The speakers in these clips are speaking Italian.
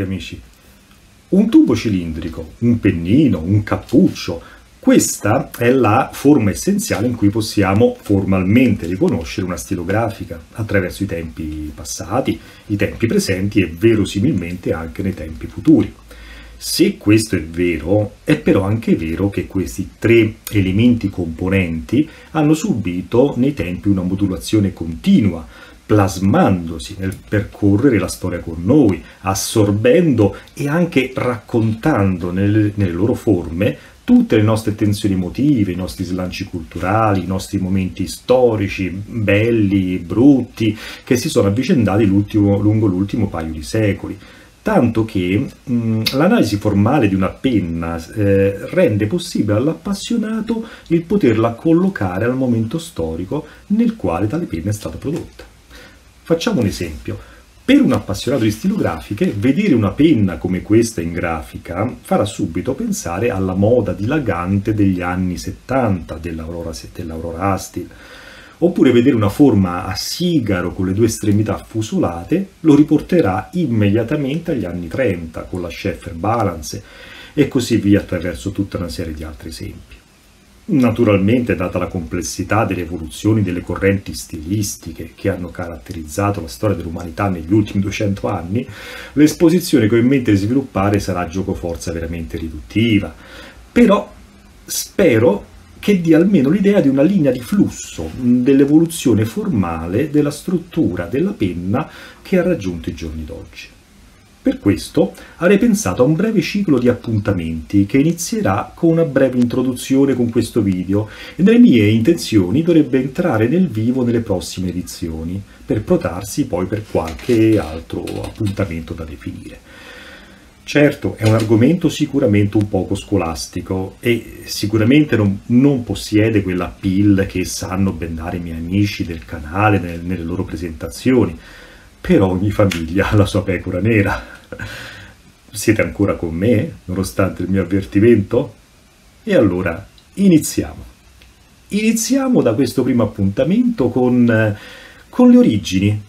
cari amici. Un tubo cilindrico, un pennino, un cappuccio, questa è la forma essenziale in cui possiamo formalmente riconoscere una stilografica attraverso i tempi passati, i tempi presenti e verosimilmente anche nei tempi futuri. Se questo è vero, è però anche vero che questi tre elementi componenti hanno subito nei tempi una modulazione continua, plasmandosi nel percorrere la storia con noi, assorbendo e anche raccontando nelle, nelle loro forme tutte le nostre tensioni emotive, i nostri slanci culturali, i nostri momenti storici, belli, brutti, che si sono avvicendati lungo l'ultimo paio di secoli tanto che mh, l'analisi formale di una penna eh, rende possibile all'appassionato il poterla collocare al momento storico nel quale tale penna è stata prodotta. Facciamo un esempio. Per un appassionato di stilografiche, vedere una penna come questa in grafica farà subito pensare alla moda dilagante degli anni 70 dell'Aurora, dell'Aurora Astil, oppure vedere una forma a sigaro con le due estremità fusolate lo riporterà immediatamente agli anni 30 con la Scheffer Balance e così via attraverso tutta una serie di altri esempi. Naturalmente, data la complessità delle evoluzioni delle correnti stilistiche che hanno caratterizzato la storia dell'umanità negli ultimi 200 anni, l'esposizione che ho in mente di sviluppare sarà giocoforza veramente riduttiva. Però spero che dia almeno l'idea di una linea di flusso dell'evoluzione formale della struttura della penna che ha raggiunto i giorni d'oggi. Per questo avrei pensato a un breve ciclo di appuntamenti che inizierà con una breve introduzione con questo video e nelle mie intenzioni dovrebbe entrare nel vivo nelle prossime edizioni per protarsi poi per qualche altro appuntamento da definire. Certo, è un argomento sicuramente un poco scolastico e sicuramente non, non possiede quella pill che sanno ben dare i miei amici del canale nel, nelle loro presentazioni. Per ogni famiglia la sua pecora nera. Siete ancora con me, nonostante il mio avvertimento? E allora, iniziamo. Iniziamo da questo primo appuntamento con, con le origini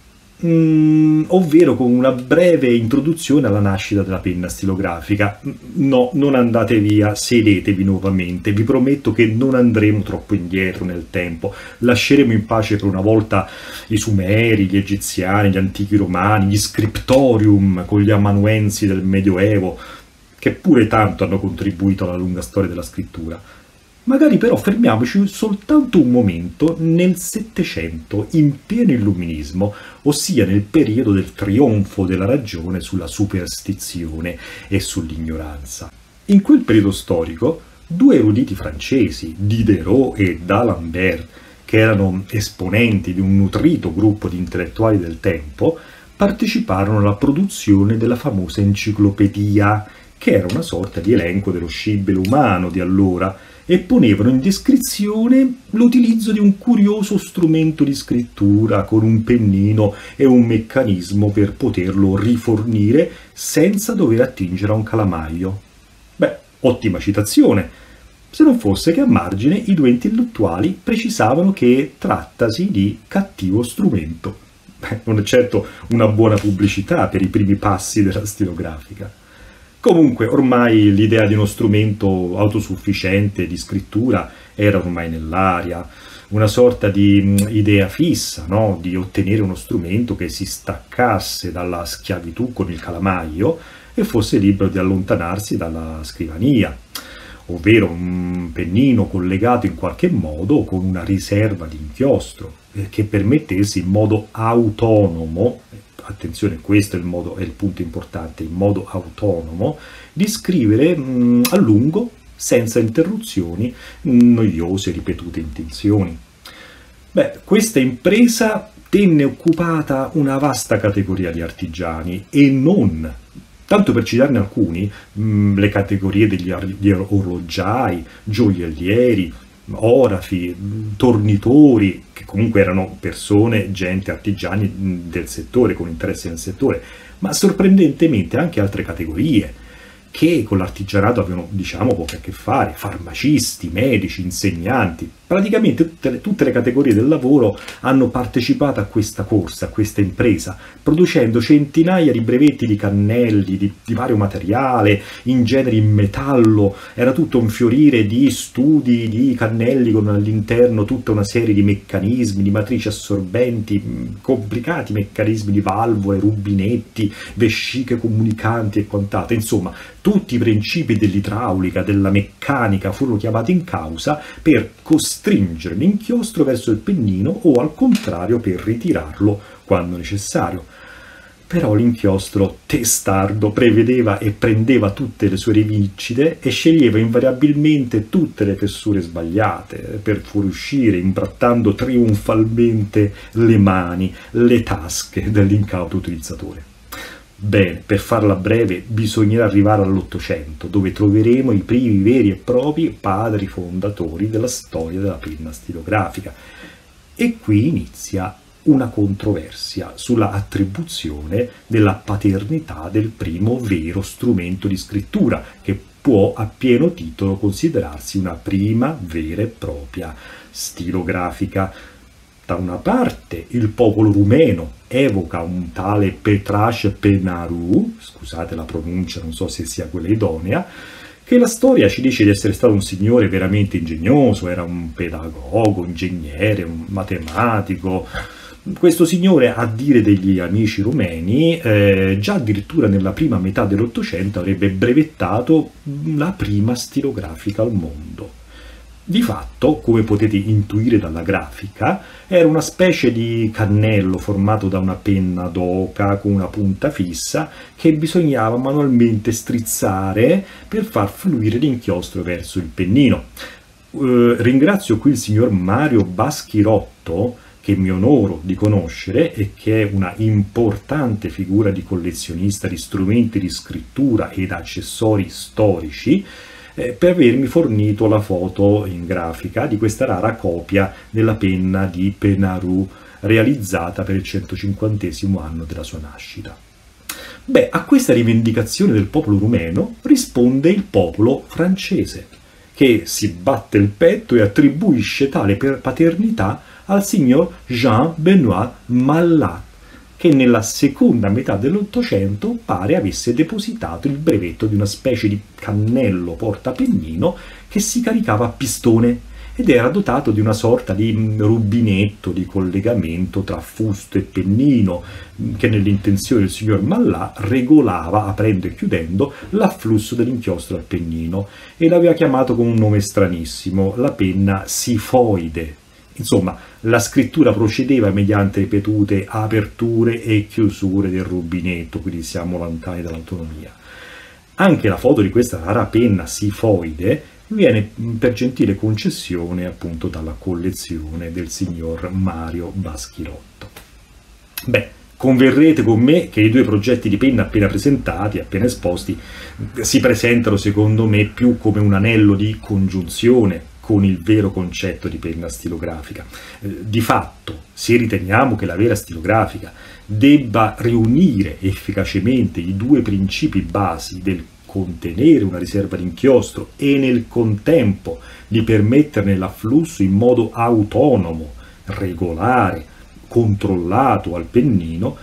Mm, ovvero con una breve introduzione alla nascita della penna stilografica. No, non andate via, sedetevi nuovamente, vi prometto che non andremo troppo indietro nel tempo, lasceremo in pace per una volta i Sumeri, gli Egiziani, gli antichi Romani, gli scriptorium con gli amanuensi del Medioevo, che pure tanto hanno contribuito alla lunga storia della scrittura. Magari però fermiamoci soltanto un momento nel Settecento, in pieno illuminismo, ossia nel periodo del trionfo della ragione sulla superstizione e sull'ignoranza. In quel periodo storico, due eruditi francesi, Diderot e D'Alembert, che erano esponenti di un nutrito gruppo di intellettuali del tempo, parteciparono alla produzione della famosa enciclopedia, che era una sorta di elenco dello scibile umano di allora, e ponevano in descrizione l'utilizzo di un curioso strumento di scrittura con un pennino e un meccanismo per poterlo rifornire senza dover attingere a un calamaio. Beh, ottima citazione, se non fosse che a margine i due intellettuali precisavano che trattasi di cattivo strumento. Beh, non è certo una buona pubblicità per i primi passi della stilografica. Comunque, ormai l'idea di uno strumento autosufficiente di scrittura era ormai nell'aria, una sorta di mm, idea fissa, no? di ottenere uno strumento che si staccasse dalla schiavitù con il calamaio e fosse libero di allontanarsi dalla scrivania, ovvero un pennino collegato in qualche modo con una riserva di inchiostro eh, che permettesse in modo autonomo attenzione questo è il, modo, è il punto importante, in modo autonomo, di scrivere mh, a lungo, senza interruzioni, noiose, ripetute intenzioni. Beh, questa impresa tenne occupata una vasta categoria di artigiani e non Tanto per citarne alcuni, mh, le categorie degli orologiai, gioiellieri, orafi, tornitori, che comunque erano persone, gente, artigiani del settore, con interesse nel settore, ma sorprendentemente anche altre categorie che con l'artigianato avevano, diciamo, poco a che fare, farmacisti, medici, insegnanti, Praticamente tutte le, tutte le, categorie del lavoro hanno partecipato a questa corsa, a questa impresa, producendo centinaia di brevetti di cannelli di, di vario materiale, in genere in metallo. Era tutto un fiorire di studi di cannelli con all'interno tutta una serie di meccanismi, di matrici assorbenti, complicati meccanismi di valvole, rubinetti, vesciche comunicanti e quant'altro. Insomma, tutti i principi dell'idraulica, della meccanica furono chiamati in causa per costringere l'inchiostro verso il pennino o al contrario per ritirarlo quando necessario. Però l'inchiostro testardo prevedeva e prendeva tutte le sue rivincite e sceglieva invariabilmente tutte le fessure sbagliate per fuoriuscire imbrattando trionfalmente le mani, le tasche dell'incauto utilizzatore. Bene, per farla breve, bisognerà arrivare all'Ottocento, dove troveremo i primi veri e propri padri fondatori della storia della penna stilografica. E qui inizia una controversia sulla attribuzione della paternità del primo vero strumento di scrittura, che può a pieno titolo considerarsi una prima vera e propria stilografica. Da una parte il popolo rumeno evoca un tale Petrash Penaru, scusate la pronuncia, non so se sia quella idonea, che la storia ci dice di essere stato un signore veramente ingegnoso, era un pedagogo, ingegnere, un matematico. Questo signore, a dire degli amici rumeni, eh, già addirittura nella prima metà dell'Ottocento avrebbe brevettato la prima stilografica al mondo. Di fatto, come potete intuire dalla grafica, era una specie di cannello formato da una penna d'oca con una punta fissa che bisognava manualmente strizzare per far fluire l'inchiostro verso il pennino. Eh, ringrazio qui il signor Mario Baschirotto, che mi onoro di conoscere e che è una importante figura di collezionista di strumenti di scrittura ed accessori storici, eh, per avermi fornito la foto in grafica di questa rara copia della penna di Penaru realizzata per il 150 anno della sua nascita. Beh, a questa rivendicazione del popolo rumeno risponde il popolo francese, che si batte il petto e attribuisce tale paternità al signor Jean-Benoît Mallat, che nella seconda metà dell'Ottocento pare avesse depositato il brevetto di una specie di cannello portapennino che si caricava a pistone ed era dotato di una sorta di rubinetto di collegamento tra fusto e pennino che nell'intenzione del signor Mallà regolava, aprendo e chiudendo, l'afflusso dell'inchiostro al pennino e l'aveva chiamato con un nome stranissimo, la penna sifoide, Insomma, la scrittura procedeva mediante ripetute aperture e chiusure del rubinetto, quindi siamo lontani dall'autonomia. Anche la foto di questa rara penna sifoide viene per gentile concessione appunto dalla collezione del signor Mario Baschirotto. Beh, converrete con me che i due progetti di penna appena presentati, appena esposti, si presentano secondo me più come un anello di congiunzione con il vero concetto di penna stilografica. Eh, di fatto, se riteniamo che la vera stilografica debba riunire efficacemente i due principi basi del contenere una riserva di inchiostro e nel contempo di permetterne l'afflusso in modo autonomo, regolare, controllato al pennino,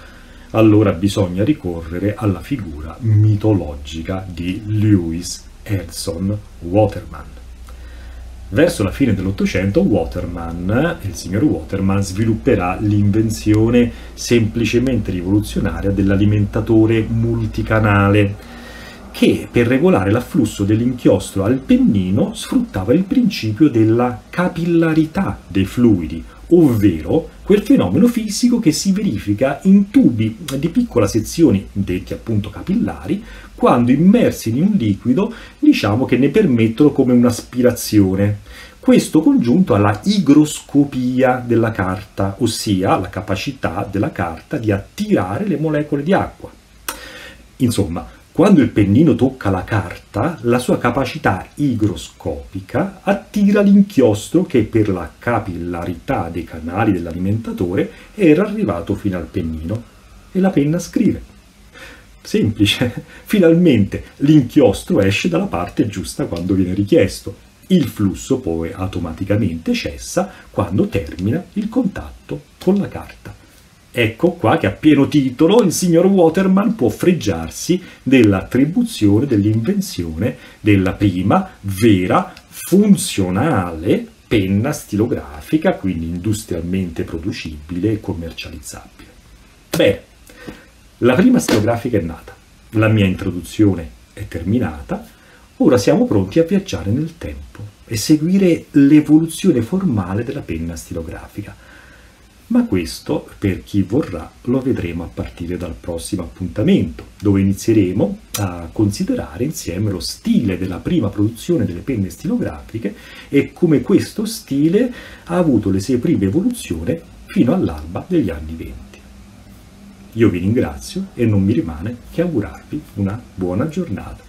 allora bisogna ricorrere alla figura mitologica di Lewis Edson Waterman. Verso la fine dell'Ottocento Waterman, il signor Waterman, svilupperà l'invenzione semplicemente rivoluzionaria dell'alimentatore multicanale, che per regolare l'afflusso dell'inchiostro al pennino sfruttava il principio della capillarità dei fluidi, ovvero quel fenomeno fisico che si verifica in tubi di piccola sezione, detti appunto capillari, quando immersi in un liquido diciamo che ne permettono come un'aspirazione. Questo congiunto alla igroscopia della carta, ossia la capacità della carta di attirare le molecole di acqua. Insomma, quando il pennino tocca la carta, la sua capacità igroscopica attira l'inchiostro che per la capillarità dei canali dell'alimentatore era arrivato fino al pennino e la penna scrive. Semplice, finalmente l'inchiostro esce dalla parte giusta quando viene richiesto. Il flusso poi automaticamente cessa quando termina il contatto con la carta. Ecco qua che a pieno titolo il signor Waterman può fregiarsi dell'attribuzione dell'invenzione della prima vera funzionale penna stilografica, quindi industrialmente producibile e commercializzabile. Bene, la prima stilografica è nata, la mia introduzione è terminata, ora siamo pronti a viaggiare nel tempo e seguire l'evoluzione formale della penna stilografica ma questo, per chi vorrà, lo vedremo a partire dal prossimo appuntamento, dove inizieremo a considerare insieme lo stile della prima produzione delle penne stilografiche e come questo stile ha avuto le sue prime evoluzioni fino all'alba degli anni venti. Io vi ringrazio e non mi rimane che augurarvi una buona giornata.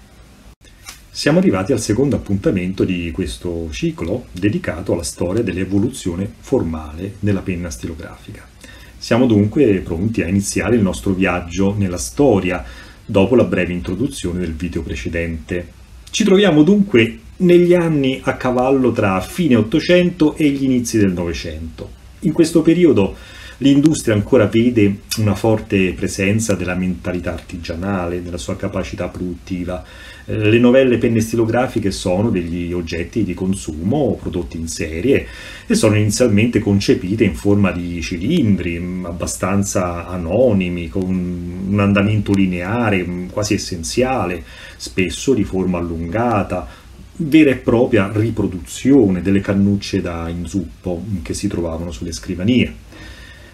Siamo arrivati al secondo appuntamento di questo ciclo dedicato alla storia dell'evoluzione formale della penna stilografica. Siamo dunque pronti a iniziare il nostro viaggio nella storia dopo la breve introduzione del video precedente. Ci troviamo dunque negli anni a cavallo tra fine 800 e gli inizi del Novecento. In questo periodo l'industria ancora vede una forte presenza della mentalità artigianale, della sua capacità produttiva, le novelle penne stilografiche sono degli oggetti di consumo prodotti in serie e sono inizialmente concepite in forma di cilindri abbastanza anonimi, con un andamento lineare quasi essenziale, spesso di forma allungata, vera e propria riproduzione delle cannucce da inzuppo che si trovavano sulle scrivanie.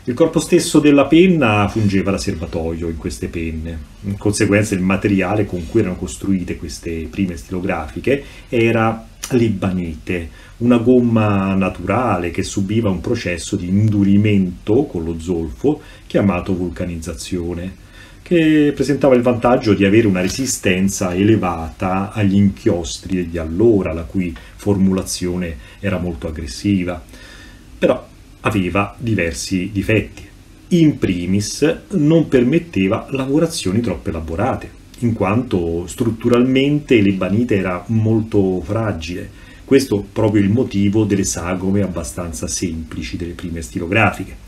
Il corpo stesso della penna fungeva da serbatoio in queste penne. In conseguenza il materiale con cui erano costruite queste prime stilografiche era l'ebanite, una gomma naturale che subiva un processo di indurimento con lo zolfo chiamato vulcanizzazione, che presentava il vantaggio di avere una resistenza elevata agli inchiostri di allora, la cui formulazione era molto aggressiva. Però aveva diversi difetti. In primis non permetteva lavorazioni troppo elaborate, in quanto strutturalmente l'ebanite era molto fragile. Questo proprio il motivo delle sagome abbastanza semplici delle prime stilografiche.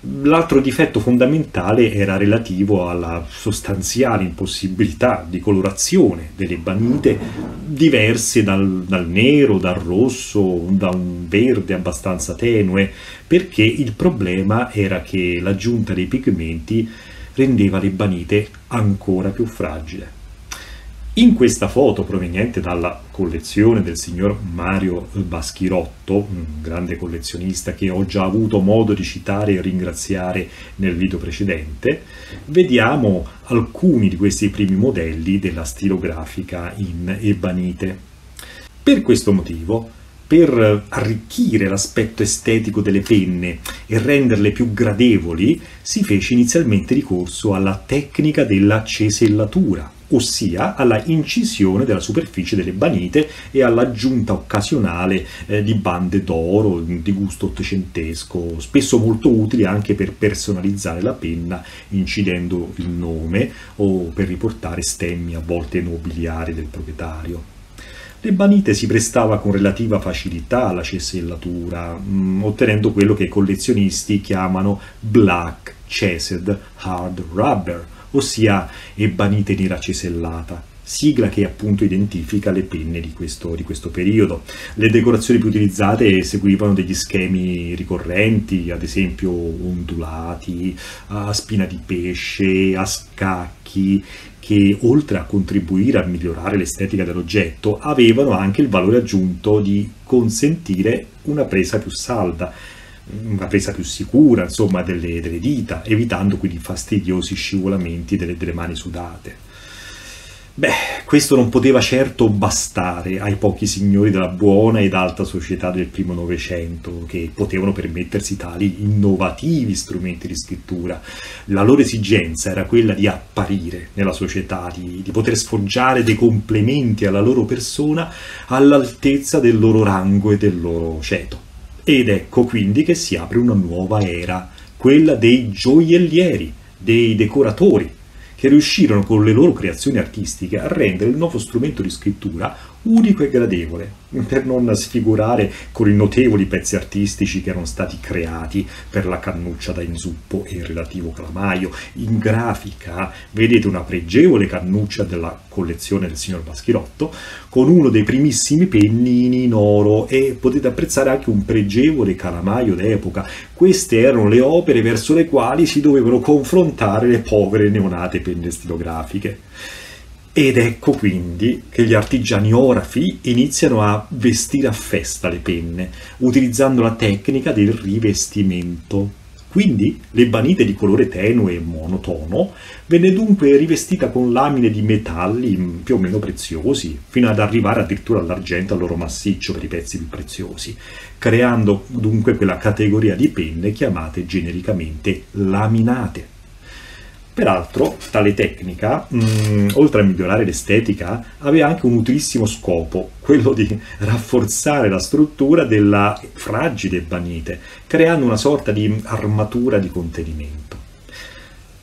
L'altro difetto fondamentale era relativo alla sostanziale impossibilità di colorazione delle banite diverse dal, dal, nero, dal rosso, da un verde abbastanza tenue, perché il problema era che l'aggiunta dei pigmenti rendeva le banite ancora più fragili. In questa foto proveniente dalla collezione del signor Mario Baschirotto, un grande collezionista che ho già avuto modo di citare e ringraziare nel video precedente, vediamo alcuni di questi primi modelli della stilografica in ebanite. Per questo motivo, per arricchire l'aspetto estetico delle penne e renderle più gradevoli, si fece inizialmente ricorso alla tecnica della cesellatura, ossia alla incisione della superficie delle banite e all'aggiunta occasionale eh, di bande d'oro di gusto ottocentesco, spesso molto utili anche per personalizzare la penna incidendo il nome o per riportare stemmi a volte nobiliari del proprietario. L'ebanite si prestava con relativa facilità alla cesellatura, mh, mm, ottenendo quello che i collezionisti chiamano black chesed hard rubber, ossia ebanite nera cesellata, sigla che appunto identifica le penne di questo, di questo, periodo. Le decorazioni più utilizzate seguivano degli schemi ricorrenti, ad esempio ondulati, a spina di pesce, a scacchi, che oltre a contribuire a migliorare l'estetica dell'oggetto, avevano anche il valore aggiunto di consentire una presa più salda, una presa più sicura insomma delle, delle dita, evitando quindi fastidiosi scivolamenti delle, delle mani sudate. Beh, questo non poteva certo bastare ai pochi signori della buona ed alta società del primo Novecento, che potevano permettersi tali innovativi strumenti di scrittura. La loro esigenza era quella di apparire nella società, di, di poter sfoggiare dei complementi alla loro persona all'altezza del loro rango e del loro ceto. Ed ecco quindi che si apre una nuova era, quella dei gioiellieri, dei decoratori, che riuscirono con le loro creazioni artistiche a rendere il nuovo strumento di scrittura unico e gradevole, per non sfigurare con i notevoli pezzi artistici che erano stati creati per la cannuccia da inzuppo e il relativo calamaio. In grafica vedete una pregevole cannuccia della collezione del signor Baschirotto con uno dei primissimi pennini in oro e potete apprezzare anche un pregevole calamaio d'epoca. Queste erano le opere verso le quali si dovevano confrontare le povere neonate penne stilografiche. Ed ecco quindi che gli artigiani orafi iniziano a vestire a festa le penne, utilizzando la tecnica del rivestimento. Quindi l'ebanite di colore tenue e monotono venne dunque rivestita con lamine di metalli più o meno preziosi, fino ad arrivare addirittura all'argento al loro massiccio per i pezzi più preziosi, creando dunque quella categoria di penne chiamate genericamente laminate. Peraltro, tale tecnica, mh, mm, oltre a migliorare l'estetica, aveva anche un utilissimo scopo, quello di rafforzare la struttura della fragile banite, creando una sorta di armatura di contenimento.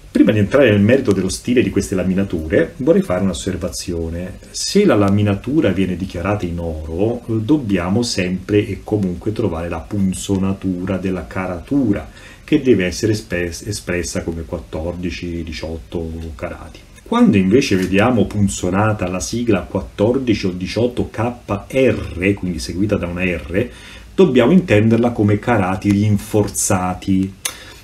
Prima di entrare nel merito dello stile di queste laminature, vorrei fare un'osservazione. Se la laminatura viene dichiarata in oro, dobbiamo sempre e comunque trovare la punzonatura della caratura, che deve essere espressa come 14-18 carati. Quando invece vediamo punzonata la sigla 14 o 18 KR, quindi seguita da una R, dobbiamo intenderla come carati rinforzati,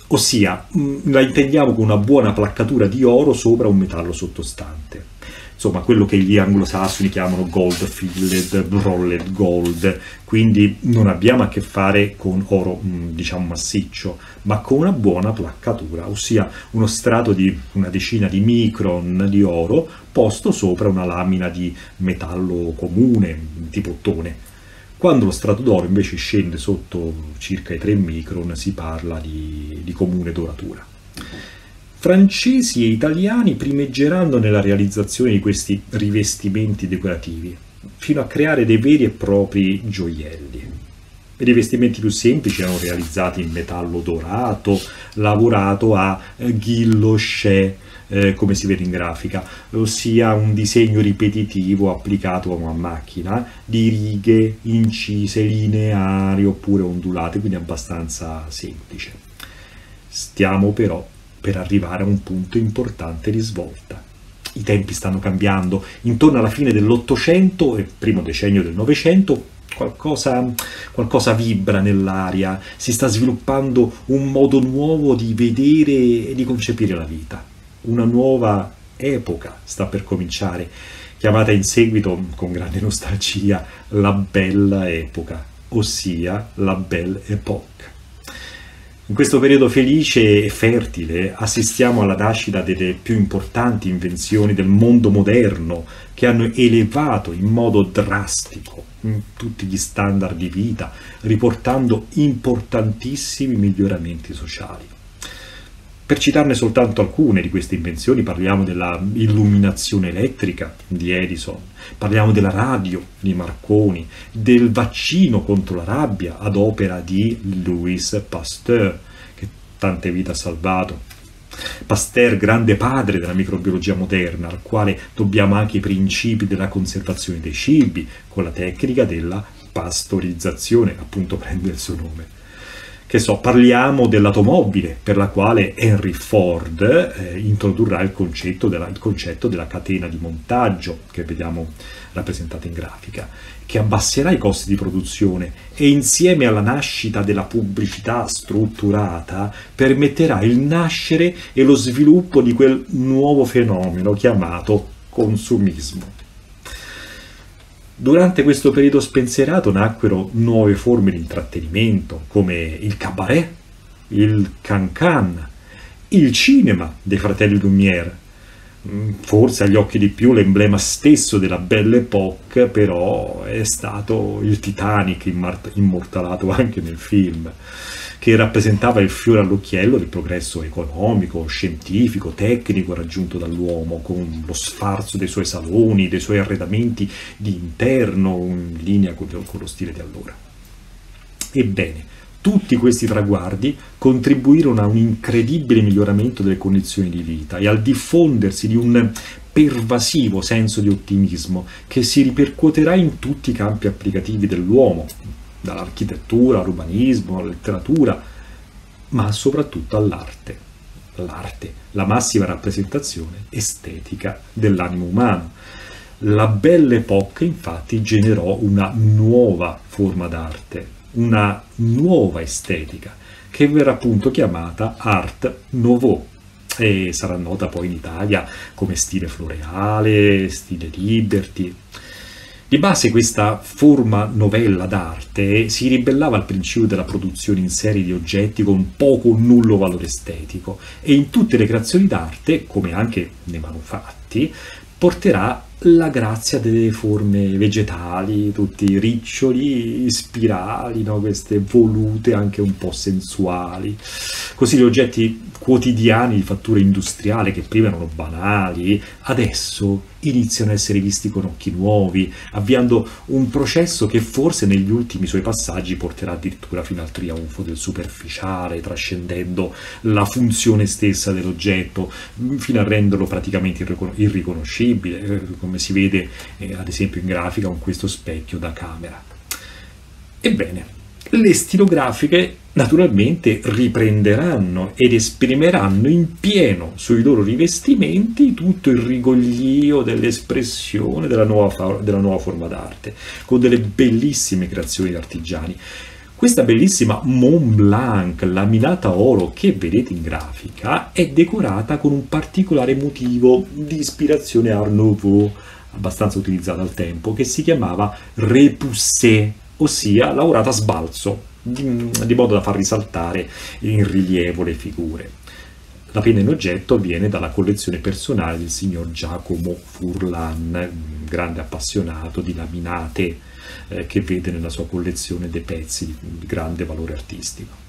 ossia mm, la intendiamo con una buona placcatura di oro sopra un metallo sottostante insomma quello che gli anglosassoni chiamano gold filled, rolled gold, quindi non abbiamo a che fare con oro mm, diciamo massiccio, ma con una buona placcatura, ossia uno strato di una decina di micron di oro posto sopra una lamina di metallo comune, tipo ottone. Quando lo strato d'oro invece scende sotto circa i 3 micron si parla di, di comune doratura. Francesi e italiani primeggeranno nella realizzazione di questi rivestimenti decorativi, fino a creare dei veri e propri gioielli. I rivestimenti più semplici erano realizzati in metallo dorato, lavorato a guilloché, eh, come si vede in grafica, ossia un disegno ripetitivo applicato a una macchina di righe incise, lineari oppure ondulate, quindi abbastanza semplice. Stiamo però per arrivare a un punto importante di svolta. I tempi stanno cambiando, intorno alla fine dell'Ottocento e primo decennio del Novecento qualcosa, qualcosa vibra nell'aria, si sta sviluppando un modo nuovo di vedere e di concepire la vita. Una nuova epoca sta per cominciare, chiamata in seguito con grande nostalgia la bella epoca, ossia la Belle Époque. In questo periodo felice e fertile assistiamo alla nascita delle più importanti invenzioni del mondo moderno che hanno elevato in modo drastico tutti gli standard di vita, riportando importantissimi miglioramenti sociali. Per citarne soltanto alcune di queste invenzioni, parliamo della illuminazione elettrica di Edison, parliamo della radio di Marconi, del vaccino contro la rabbia ad opera di Louis Pasteur, che tante vite ha salvato. Pasteur, grande padre della microbiologia moderna, al quale dobbiamo anche i principi della conservazione dei cibi, con la tecnica della pastorizzazione, appunto prende il suo nome che so, parliamo dell'automobile per la quale Henry Ford eh, introdurrà il concetto, della, il concetto della catena di montaggio che vediamo rappresentata in grafica, che abbasserà i costi di produzione e insieme alla nascita della pubblicità strutturata permetterà il nascere e lo sviluppo di quel nuovo fenomeno chiamato consumismo. Durante questo periodo spensierato nacquero nuove forme di intrattenimento, come il cabaret, il can-can, il cinema dei fratelli Lumière. Mm, forse agli occhi di più l'emblema stesso della Belle Époque, però è stato il Titanic immortalato anche nel film che rappresentava il fiore all'occhiello del progresso economico, scientifico, tecnico raggiunto dall'uomo, con lo sfarzo dei suoi saloni, dei suoi arredamenti di interno, in linea con lo stile di allora. Ebbene, Tutti questi traguardi contribuirono a un incredibile miglioramento delle condizioni di vita e al diffondersi di un pervasivo senso di ottimismo che si ripercuoterà in tutti i campi applicativi dell'uomo, dall'architettura all'urbanismo, alla letteratura, ma soprattutto all'arte. L'arte, la massima rappresentazione estetica dell'animo umano. La Belle Époque infatti generò una nuova forma d'arte, una nuova estetica che verrà appunto chiamata Art Nouveau e sarà nota poi in Italia come stile floreale, stile liberty. Di base questa forma novella d'arte si ribellava al principio della produzione in serie di oggetti con poco o nullo valore estetico e in tutte le creazioni d'arte, come anche nei manufatti, porterà la grazia delle forme vegetali, tutti riccioli, spirali, no? queste volute anche un po' sensuali. Così gli oggetti quotidiani di fattura industriale che prima erano banali, adesso iniziano a essere visti con occhi nuovi, avviando un processo che forse negli ultimi suoi passaggi porterà addirittura fino al trionfo del superficiale, trascendendo la funzione stessa dell'oggetto, fino a renderlo praticamente irriconoscibile, eh, come si vede eh, ad esempio in grafica con questo specchio da camera. Ebbene, le stilografiche naturalmente riprenderanno ed esprimeranno in pieno sui loro rivestimenti tutto il rigoglio dell'espressione della della nuova forma d'arte, con delle bellissime creazioni artigiani. Questa bellissima Mont Blanc laminata oro che vedete in grafica è decorata con un particolare motivo di ispirazione Art Nouveau, abbastanza utilizzato al tempo, che si chiamava repoussé, ossia lavorata a sbalzo, di, di modo da far risaltare in rilievo le figure. La penna in oggetto viene dalla collezione personale del signor Giacomo Furlan, grande appassionato di laminate eh, che vede nella sua collezione dei pezzi di grande valore artistico.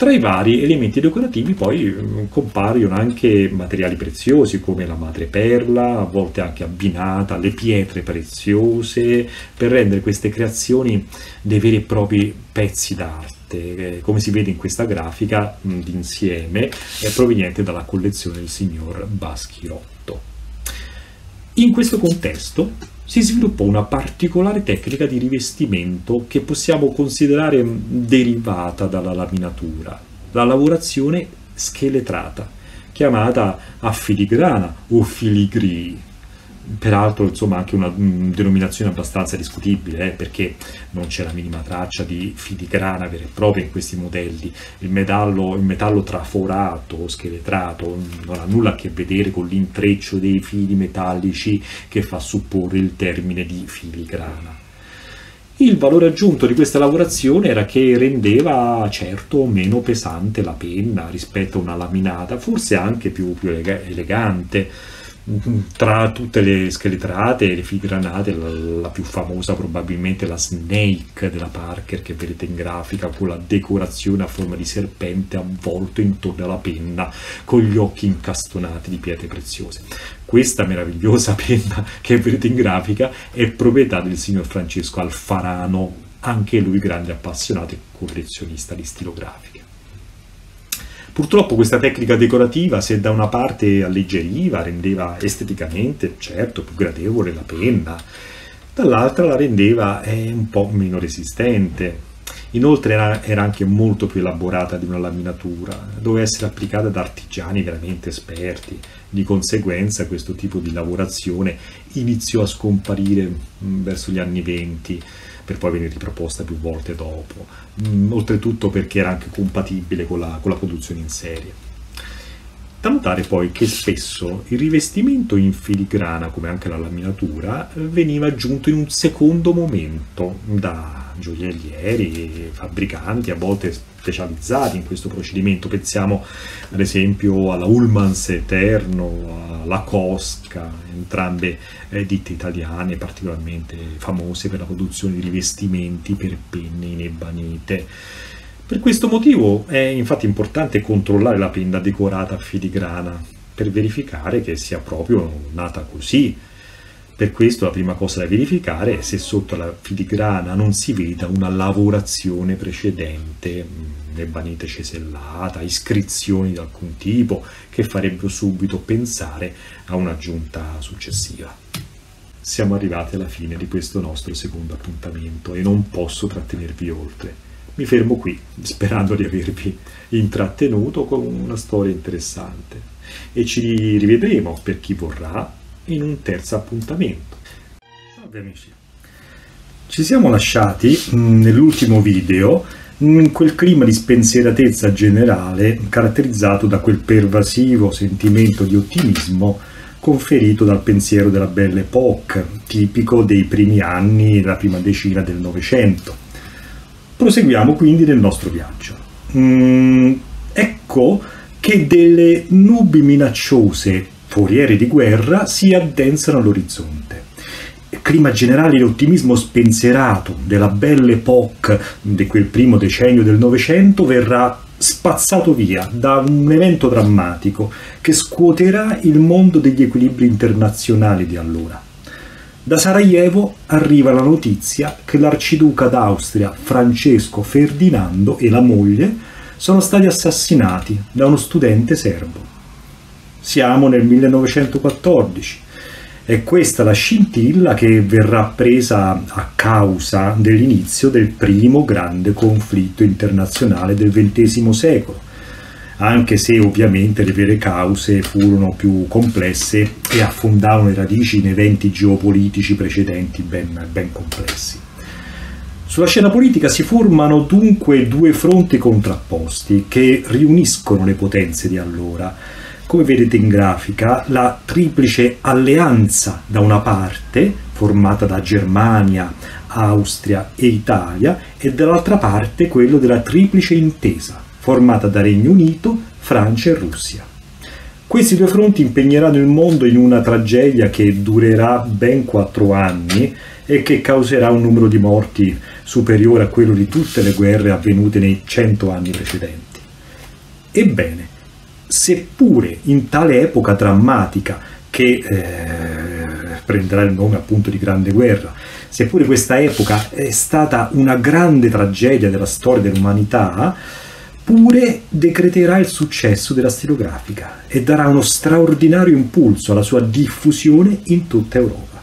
Tra i vari elementi decorativi poi mm, compaiono anche materiali preziosi come la madreperla, a volte anche abbinata alle pietre preziose, per rendere queste creazioni dei veri e propri pezzi d'arte eh, come si vede in questa grafica mm, d'insieme, è proveniente dalla collezione del signor Baschirotto. In questo contesto si sviluppò una particolare tecnica di rivestimento che possiamo considerare derivata dalla laminatura, la lavorazione scheletrata, chiamata a filigrana o filigree peraltro insomma anche una mh, denominazione abbastanza discutibile eh, perché non c'è la minima traccia di filigrana vera e propria in questi modelli. Il metallo, il metallo traforato o scheletrato non ha nulla a che vedere con l'intreccio dei fili metallici che fa supporre il termine di filigrana. Il valore aggiunto di questa lavorazione era che rendeva certo meno pesante la penna rispetto a una laminata, forse anche più, più elegante tra tutte le scheletrate e le filigranate la, la, più famosa probabilmente la Snake della Parker che vedete in grafica con la decorazione a forma di serpente avvolto intorno alla penna con gli occhi incastonati di pietre preziose. Questa meravigliosa penna che vedete in grafica è proprietà del signor Francesco Alfarano anche lui grande appassionato e collezionista di stilografiche Purtroppo questa tecnica decorativa, se da una parte alleggeriva, rendeva esteticamente, certo, più gradevole la penna, dall'altra la rendeva eh, un po' meno resistente. Inoltre era, era, anche molto più elaborata di una laminatura, doveva essere applicata da artigiani veramente esperti. Di conseguenza questo tipo di lavorazione iniziò a scomparire mh, verso gli anni venti per poi venire riproposta più volte dopo, mm, oltretutto perché era anche compatibile con la, con la produzione in serie. Da notare poi che spesso il rivestimento in filigrana, come anche la laminatura, veniva aggiunto in un secondo momento da gioiellieri, fabbricanti, a volte specializzati in questo procedimento. Pensiamo ad esempio alla Ullmans Eterno, alla Cosca, entrambe eh, ditte italiane particolarmente famose per la produzione di rivestimenti per penne in ebanite. Per questo motivo è infatti importante controllare la penna decorata a filigrana per verificare che sia proprio nata così Per questo la prima cosa da verificare è se sotto la filigrana non si veda una lavorazione precedente, l'ebanite cesellata, iscrizioni di alcun tipo che farebbero subito pensare a un'aggiunta successiva. Siamo arrivati alla fine di questo nostro secondo appuntamento e non posso trattenervi oltre. Mi fermo qui, sperando di avervi intrattenuto con una storia interessante. E ci rivedremo, per chi vorrà, in un terzo appuntamento. Salve amici! Ci siamo lasciati nell'ultimo video in quel clima di spensieratezza generale caratterizzato da quel pervasivo sentimento di ottimismo conferito dal pensiero della Belle Époque, tipico dei primi anni della prima decina del Novecento. Proseguiamo quindi nel nostro viaggio. Mm, ecco che delle nubi minacciose, foriere di guerra, si addensano all'orizzonte clima generale di ottimismo spensierato della Belle Époque di quel primo decennio del Novecento verrà spazzato via da un evento drammatico che scuoterà il mondo degli equilibri internazionali di allora. Da Sarajevo arriva la notizia che l'arciduca d'Austria Francesco Ferdinando e la moglie sono stati assassinati da uno studente serbo. Siamo nel 1914 è questa la scintilla che verrà presa a causa dell'inizio del primo grande conflitto internazionale del XX secolo, anche se ovviamente le vere cause furono più complesse e affondarono le radici in eventi geopolitici precedenti ben, ben complessi. Sulla scena politica si formano dunque due fronti contrapposti che riuniscono le potenze di allora, come vedete in grafica, la triplice alleanza da una parte, formata da Germania, Austria e Italia, e dall'altra parte quello della triplice intesa, formata da Regno Unito, Francia e Russia. Questi due fronti impegneranno il mondo in una tragedia che durerà ben quattro anni e che causerà un numero di morti superiore a quello di tutte le guerre avvenute nei cento anni precedenti. Ebbene, seppure in tale epoca drammatica che eh, prenderà il nome appunto di Grande Guerra, seppure questa epoca è stata una grande tragedia della storia dell'umanità, pure decreterà il successo della stilografica e darà uno straordinario impulso alla sua diffusione in tutta Europa.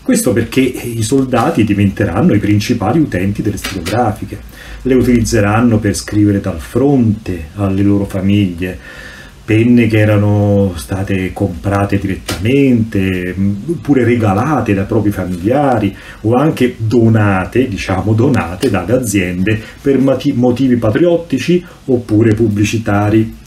Questo perché i soldati diventeranno i principali utenti delle stilografiche, le utilizzeranno per scrivere dal fronte alle loro famiglie, penne che erano state comprate direttamente, oppure regalate dai propri familiari o anche donate, diciamo donate dalle aziende per motivi patriottici oppure pubblicitari.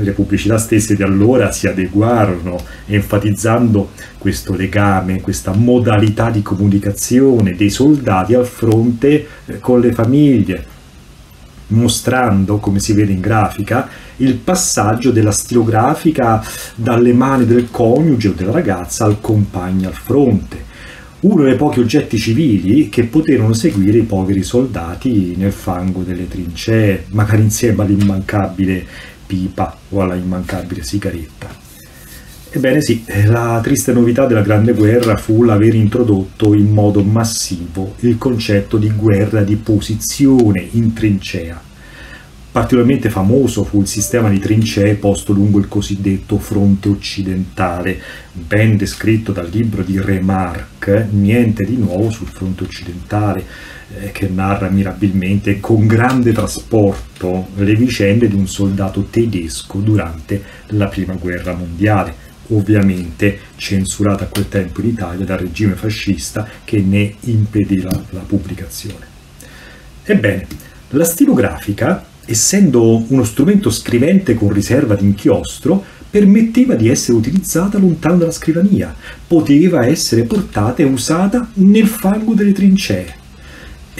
Le pubblicità stesse di allora si adeguarono enfatizzando questo legame, questa modalità di comunicazione dei soldati al fronte eh, con le famiglie, mostrando, come si vede in grafica, il passaggio della stilografica dalle mani del coniuge o della ragazza al compagno al fronte, uno dei pochi oggetti civili che poterono seguire i poveri soldati nel fango delle trincee, magari insieme all'immancabile pipa o alla immancabile sigaretta. Ebbene sì, la triste novità della Grande Guerra fu l'aver introdotto in modo massivo il concetto di guerra di posizione in trincea. Particolarmente famoso fu il sistema di trincee posto lungo il cosiddetto fronte occidentale, ben descritto dal libro di Remarque, Niente di nuovo sul fronte occidentale, eh, che narra mirabilmente con grande trasporto le vicende di un soldato tedesco durante la Prima Guerra Mondiale ovviamente censurata a quel tempo in Italia dal regime fascista che ne impedì la, la pubblicazione. Ebbene, la stilografica, essendo uno strumento scrivente con riserva di inchiostro, permetteva di essere utilizzata lontano dalla scrivania, poteva essere portata e usata nel fango delle trincee.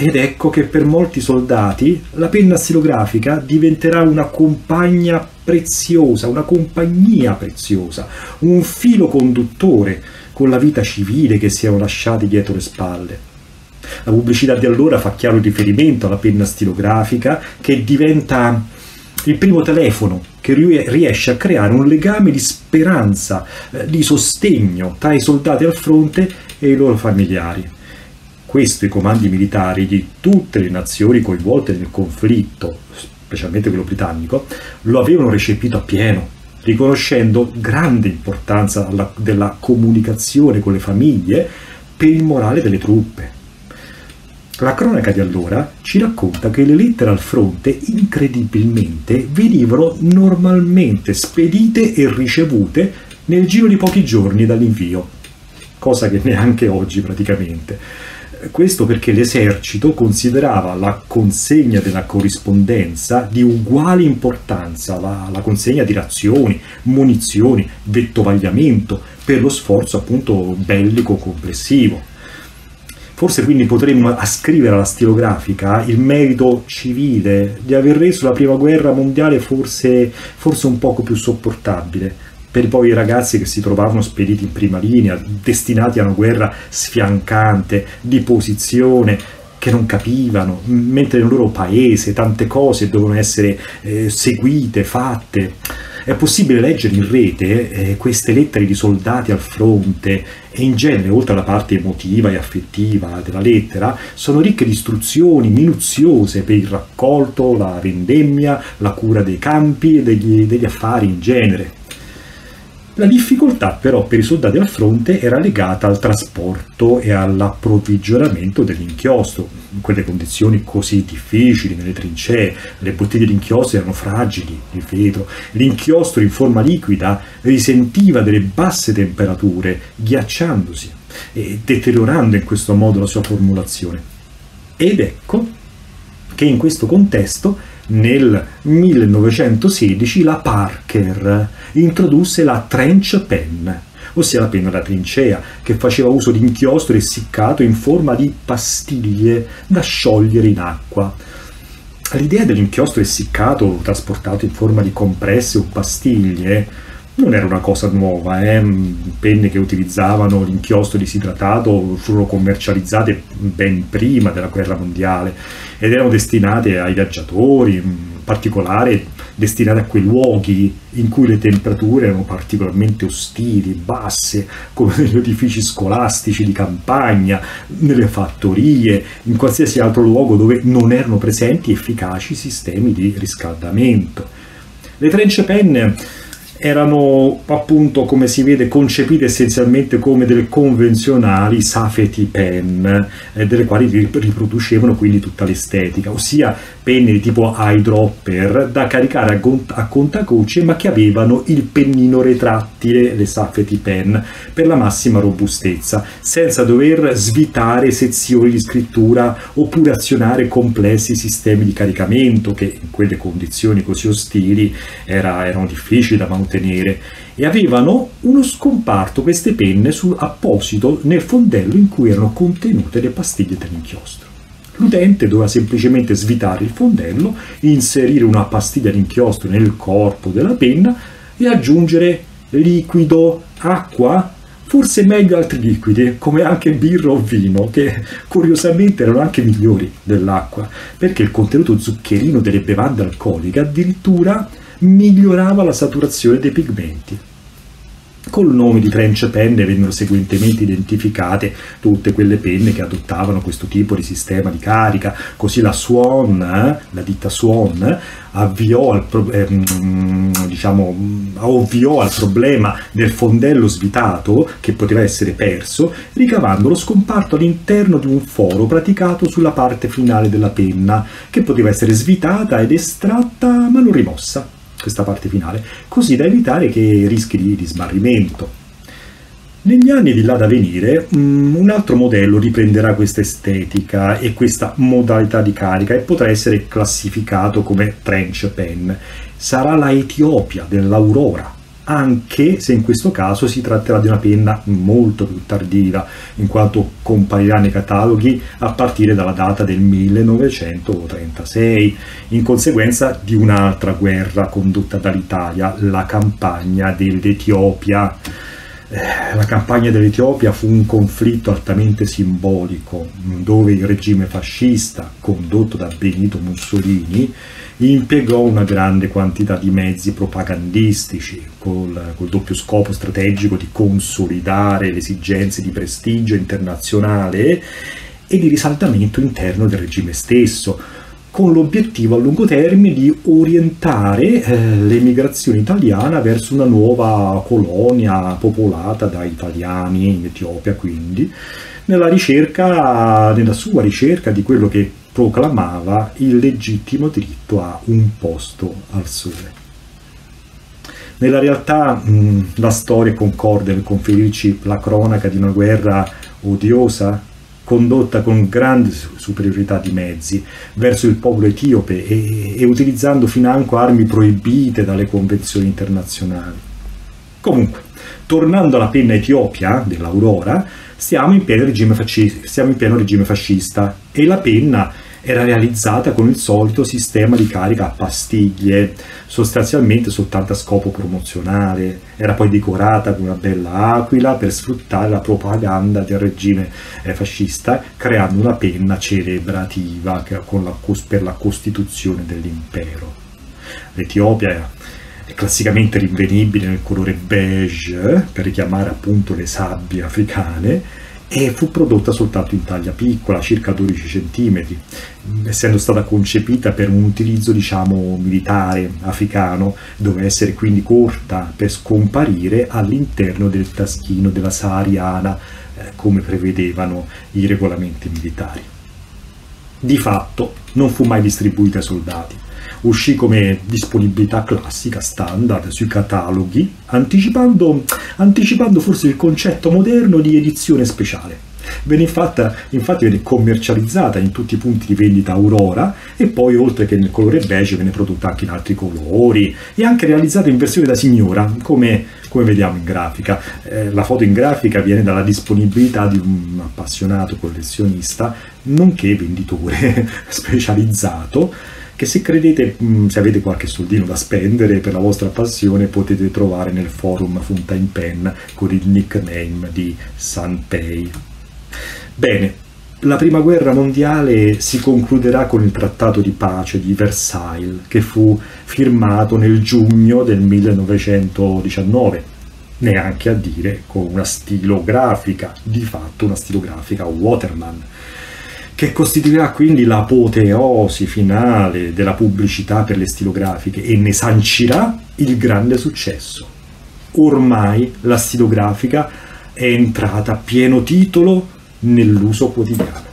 Ed ecco che per molti soldati la penna stilografica diventerà una compagna preziosa, una compagnia preziosa, un filo conduttore con la vita civile che si lasciati dietro le spalle. La pubblicità di allora fa chiaro riferimento alla penna stilografica che diventa il primo telefono che riesce a creare un legame di speranza, eh, di sostegno tra i soldati al fronte e i loro familiari. Questo i comandi militari di tutte le nazioni coinvolte nel conflitto, specialmente quello britannico, lo avevano recepito appieno, riconoscendo grande importanza alla, della comunicazione con le famiglie per il morale delle truppe. La cronaca di allora ci racconta che le lettere al fronte incredibilmente venivano normalmente spedite e ricevute nel giro di pochi giorni dall'invio, cosa che neanche oggi praticamente. Questo perché l'esercito considerava la consegna della corrispondenza di uguale importanza, la, la consegna di razioni, munizioni, vettovagliamento per lo sforzo appunto bellico complessivo. Forse quindi potremmo ascrivere alla stilografica il merito civile di aver reso la prima guerra mondiale forse, forse un poco più sopportabile per i ragazzi che si trovavano spediti in prima linea, destinati a una guerra sfiancante, di posizione, che non capivano, mentre nel loro paese tante cose dovevano essere eh, seguite, fatte. È possibile leggere in rete eh, queste lettere di soldati al fronte e in genere, oltre alla parte emotiva e affettiva della lettera, sono ricche di istruzioni minuziose per il raccolto, la vendemmia, la cura dei campi e degli, degli affari in genere. La difficoltà però per i soldati al fronte era legata al trasporto e all'approvvigionamento dell'inchiostro. In quelle condizioni così difficili nelle trincee, le bottiglie d'inchiostro erano fragili, il vetro, l'inchiostro in forma liquida risentiva delle basse temperature, ghiacciandosi e deteriorando in questo modo la sua formulazione. Ed ecco che in questo contesto nel 1916 la Parker introdusse la trench pen, ossia la penna da trincea, che faceva uso di inchiostro essiccato in forma di pastiglie da sciogliere in acqua. L'idea dell'inchiostro essiccato trasportato in forma di compresse o pastiglie non era una cosa nuova, eh? penne che utilizzavano l'inchiostro disidratato furono commercializzate ben prima della guerra mondiale ed erano destinate ai viaggiatori, in particolare destinate a quei luoghi in cui le temperature erano particolarmente ostili, basse, come negli edifici scolastici di campagna, nelle fattorie, in qualsiasi altro luogo dove non erano presenti efficaci sistemi di riscaldamento. Le trench penne erano appunto come si vede concepite essenzialmente come delle convenzionali safety pen eh, delle quali riproducevano quindi tutta l'estetica ossia penne di tipo eyedropper da caricare a, a contacoce ma che avevano il pennino retrattile le safety pen per la massima robustezza senza dover svitare sezioni di scrittura oppure azionare complessi sistemi di caricamento che in quelle condizioni così ostili era, erano difficili da mantenere mantenere e avevano uno scomparto queste penne su apposito nel fondello in cui erano contenute le pastiglie dell'inchiostro. L'utente doveva semplicemente svitare il fondello, inserire una pastiglia d'inchiostro nel corpo della penna e aggiungere liquido, acqua, forse meglio altri liquidi, come anche birra o vino, che curiosamente erano anche migliori dell'acqua, perché il contenuto zuccherino delle bevande alcoliche addirittura migliorava la saturazione dei pigmenti. Col nome di trench penne vennero seguentemente identificate tutte quelle penne che adottavano questo tipo di sistema di carica, così la Swan, eh, la ditta Swan, avviò al, pro- ehm, diciamo, ovviò al problema del fondello svitato che poteva essere perso, ricavando lo scomparto all'interno di un foro praticato sulla parte finale della penna, che poteva essere svitata ed estratta ma non rimossa questa parte finale, così da evitare che rischi di, di smarrimento. Negli anni di là da venire, mm, un altro modello riprenderà questa estetica e questa modalità di carica e potrà essere classificato come trench pen. Sarà la Etiopia dell'Aurora, anche se in questo caso si tratterà di una penna molto più tardiva, in quanto comparirà nei cataloghi a partire dalla data del 1936, in conseguenza di un'altra guerra condotta dall'Italia, la campagna dell'Etiopia. Eh, la campagna dell'Etiopia fu un conflitto altamente simbolico dove il regime fascista, condotto da Benito Mussolini, impiegò una grande quantità di mezzi propagandistici col, col doppio scopo strategico di consolidare le esigenze di prestigio internazionale e di risaltamento interno del regime stesso, con l'obiettivo a lungo termine di orientare eh, l'emigrazione italiana verso una nuova colonia popolata da italiani in Etiopia, quindi nella ricerca, nella sua ricerca di quello che proclamava il legittimo diritto a un posto al sole. Nella realtà mh, la storia concorde nel conferirci la cronaca di una guerra odiosa condotta con grande superiorità di mezzi verso il popolo etiope e, e utilizzando financo armi proibite dalle convenzioni internazionali. Comunque, tornando alla penna etiopia dell'Aurora, siamo in regime, fascista, in pieno regime fascista e la penna era realizzata con il solito sistema di carica a pastiglie, sostanzialmente soltanto a scopo promozionale. Era poi decorata con una bella aquila per sfruttare la propaganda del regime eh, fascista, creando una penna celebrativa per la costituzione dell'impero. L'Etiopia è classicamente rinvenibile nel colore beige per richiamare appunto le sabbie africane e fu prodotta soltanto in taglia piccola, circa 12 cm, essendo stata concepita per un utilizzo diciamo militare africano, doveva essere quindi corta per scomparire all'interno del taschino della sahariana eh, come prevedevano i regolamenti militari. Di fatto non fu mai distribuita ai soldati, uscì come disponibilità classica standard sui cataloghi, anticipando, anticipando forse il concetto moderno di edizione speciale. Venne fatta, infatti venne commercializzata in tutti i punti di vendita Aurora e poi oltre che nel colore beige venne prodotta anche in altri colori e anche realizzata in versione da signora come, come vediamo in grafica. Eh, la foto in grafica viene dalla disponibilità di un appassionato collezionista nonché venditore specializzato che se credete, mm, se avete qualche soldino da spendere per la vostra passione, potete trovare nel forum Fountain Pen con il nickname di Sanpei. Bene, la prima guerra mondiale si concluderà con il trattato di pace di Versailles, che fu firmato nel giugno del 1919, neanche a dire con una stilografica, di fatto una stilografica Waterman che costituirà quindi l'apoteosi finale della pubblicità per le stilografiche e ne sancirà il grande successo. Ormai la stilografica è entrata a pieno titolo nell'uso quotidiano.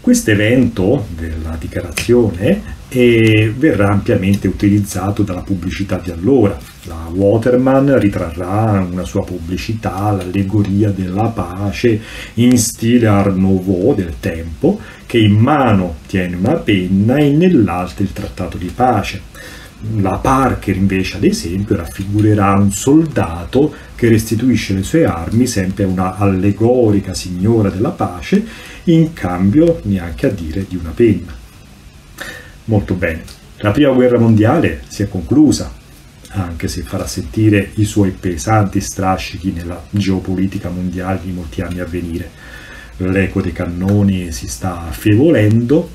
Questo evento della dichiarazione e verrà ampiamente utilizzato dalla pubblicità di allora. La Waterman ritrarrà una sua pubblicità l'allegoria della pace in stile Art Nouveau del tempo, che in mano tiene una penna e nell'altra il trattato di pace. La Parker invece, ad esempio, raffigurerà un soldato che restituisce le sue armi sempre a una allegorica signora della pace in cambio neanche a dire di una penna. Molto bene. La prima guerra mondiale si è conclusa, anche se farà sentire i suoi pesanti strascichi nella geopolitica mondiale di molti anni a venire. L'eco dei cannoni si sta affievolendo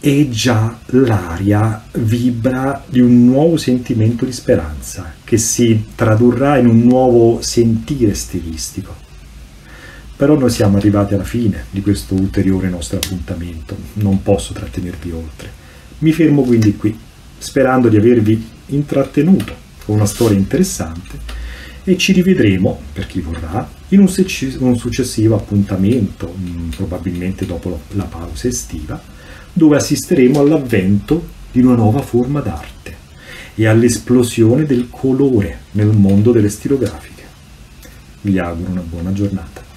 e già l'aria vibra di un nuovo sentimento di speranza che si tradurrà in un nuovo sentire stilistico. Però noi siamo arrivati alla fine di questo ulteriore nostro appuntamento, non posso trattenervi oltre. Mi fermo quindi qui, sperando di avervi intrattenuto con una storia interessante e ci rivedremo, per chi vorrà, in un, successivo appuntamento, mm, probabilmente dopo la pausa estiva, dove assisteremo all'avvento di una nuova forma d'arte e all'esplosione del colore nel mondo delle stilografiche. Vi auguro una buona giornata.